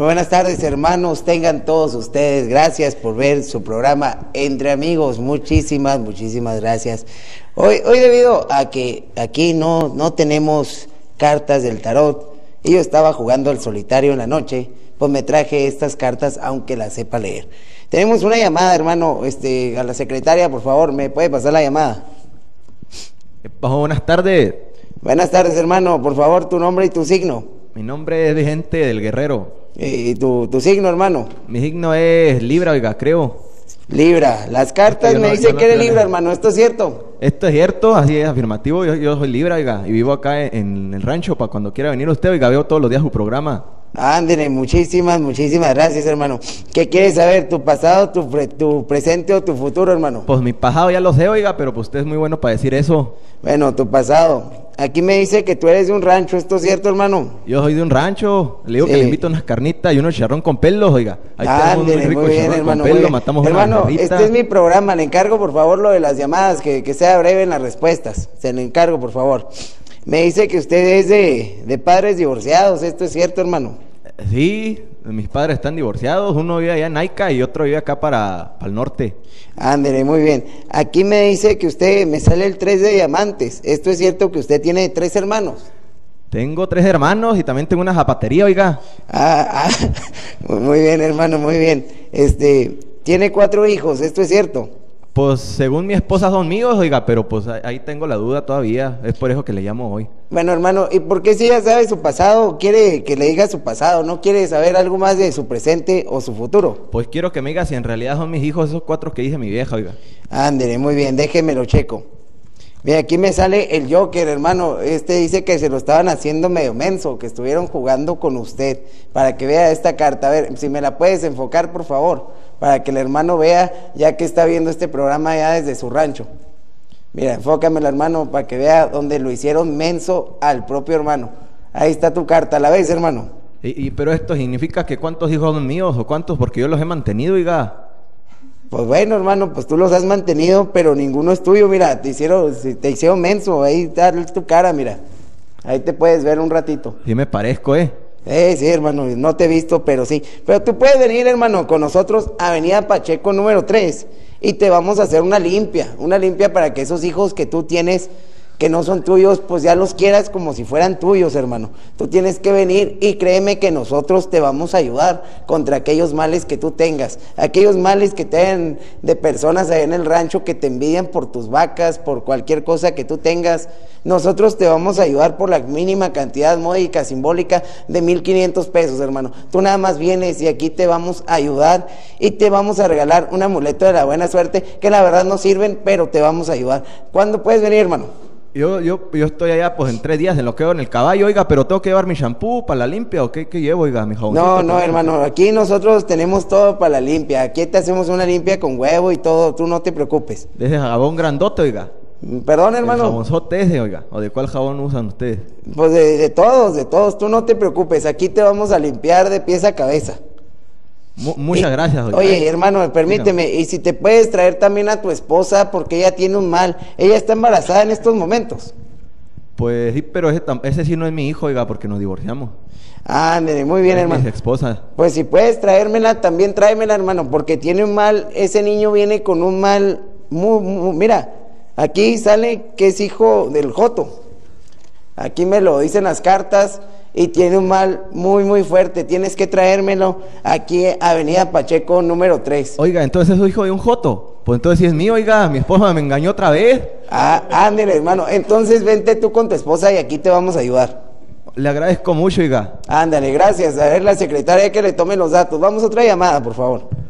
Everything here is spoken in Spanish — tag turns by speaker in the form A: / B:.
A: Muy buenas tardes, hermanos. Tengan todos ustedes. Gracias por ver su programa Entre Amigos. Muchísimas, muchísimas gracias. Hoy, hoy debido a que aquí no, no tenemos cartas del tarot y yo estaba jugando al solitario en la noche, pues me traje estas cartas aunque las sepa leer. Tenemos una llamada, hermano, este, a la secretaria, por favor, ¿me puede pasar la llamada?
B: buenas tardes.
A: Buenas tardes, hermano. Por favor, tu nombre y tu signo.
B: Mi nombre es Vigente del Guerrero.
A: ¿Y tu, tu signo, hermano?
B: Mi signo es Libra, oiga, creo.
A: Libra. Las cartas me dicen que eres Libra, hermano. ¿Esto es cierto?
B: Esto es cierto, así es afirmativo. Yo, soy Libra, oiga, y vivo acá en, el rancho para cuando quiera venir usted, oiga, veo todos los días su programa.
A: Ándele, muchísimas, muchísimas gracias, hermano. ¿Qué quieres saber? ¿Tu pasado, tu, tu presente o tu futuro, hermano?
B: Pues mi pasado ya lo sé, oiga, pero pues usted es muy bueno para decir eso.
A: Bueno, tu pasado. Aquí me dice que tú eres de un rancho, ¿esto es cierto, hermano?
B: Yo soy de un rancho. Le digo que le invito unas carnitas y unos charrón con pelos, oiga.
A: Ahí Ándele, muy, muy bien, hermano. Con pelo, matamos hermano, este es mi programa. Le encargo, por favor, lo de las llamadas, que, que sea breve en las respuestas. Se le encargo, por favor. Me dice que usted es de, de padres divorciados, ¿esto es cierto, hermano?
B: Sí, mis padres están divorciados, uno vive allá en Naica y otro vive acá para, para el norte.
A: Ándele, muy bien. Aquí me dice que usted me sale el 3 de diamantes. ¿Esto es cierto que usted tiene tres hermanos?
B: Tengo tres hermanos y también tengo una zapatería, oiga.
A: Ah, ah, muy bien, hermano, muy bien. Este, tiene cuatro hijos, ¿esto es cierto?
B: Pues según mi esposa son míos, oiga, pero pues ahí tengo la duda todavía. Es por eso que le llamo hoy.
A: Bueno, hermano, ¿y por qué si ella sabe su pasado, quiere que le diga su pasado? ¿No quiere saber algo más de su presente o su futuro?
B: Pues quiero que me diga si en realidad son mis hijos esos cuatro que dije mi vieja, oiga.
A: Ándele, muy bien, déjeme lo checo. Mira, aquí me sale el Joker, hermano. Este dice que se lo estaban haciendo medio menso, que estuvieron jugando con usted. Para que vea esta carta. A ver, si me la puedes enfocar, por favor. Para que el hermano vea, ya que está viendo este programa ya desde su rancho. Mira, enfócamela, hermano, para que vea donde lo hicieron menso al propio hermano. Ahí está tu carta, ¿la ves, hermano?
B: Y, pero esto significa que cuántos hijos son míos o cuántos, porque yo los he mantenido, oiga.
A: Pues bueno, hermano, pues tú los has mantenido, pero ninguno es tuyo, mira, te hicieron, te hicieron menso, ahí está tu cara, mira. Ahí te puedes ver un ratito.
B: Sí me parezco, ¿eh?
A: Eh, sí, hermano, no te he visto, pero sí. Pero tú puedes venir, hermano, con nosotros, Avenida Pacheco número 3 y te vamos a hacer una limpia, una limpia para que esos hijos que tú tienes que no son tuyos, pues ya los quieras como si fueran tuyos, hermano. Tú tienes que venir y créeme que nosotros te vamos a ayudar contra aquellos males que tú tengas, aquellos males que te de personas allá en el rancho que te envidian por tus vacas, por cualquier cosa que tú tengas. Nosotros te vamos a ayudar por la mínima cantidad módica, simbólica de 1500 pesos, hermano. Tú nada más vienes y aquí te vamos a ayudar y te vamos a regalar un amuleto de la buena suerte que la verdad no sirven, pero te vamos a ayudar. ¿Cuándo puedes venir, hermano?
B: Yo, yo, yo estoy allá pues en tres días en lo que en el caballo, oiga, pero tengo que llevar mi shampoo para la limpia o qué, qué llevo, oiga, mi jabón.
A: No, no, hermano, aquí nosotros tenemos todo para la limpia. Aquí te hacemos una limpia con huevo y todo, tú no te preocupes.
B: De ese jabón grandote, oiga.
A: Perdón, hermano.
B: Jabonzote ese, oiga. ¿O de cuál jabón usan ustedes?
A: Pues de, de todos, de todos. Tú no te preocupes. Aquí te vamos a limpiar de pies a cabeza
B: muchas gracias.
A: Oye, hermano, permíteme, y si te puedes traer también a tu esposa porque ella tiene un mal, ella está embarazada en estos momentos.
B: Pues sí, pero ese, sí no es mi hijo, oiga, porque nos divorciamos.
A: Ah, muy bien, hermano.
B: Mi esposa.
A: Pues si puedes traérmela, también tráemela, hermano, porque tiene un mal, ese niño viene con un mal, muy, mira, aquí sale que es hijo del Joto. Aquí me lo dicen las cartas y tiene un mal muy, muy fuerte. Tienes que traérmelo aquí, Avenida Pacheco, número 3.
B: Oiga, entonces es hijo de un Joto. Pues entonces si es mío, oiga, mi esposa me engañó otra vez.
A: Ah, ándale, hermano. Entonces vente tú con tu esposa y aquí te vamos a ayudar.
B: Le agradezco mucho, oiga.
A: Ándale, gracias. A ver, la secretaria que le tome los datos. Vamos a otra llamada, por favor.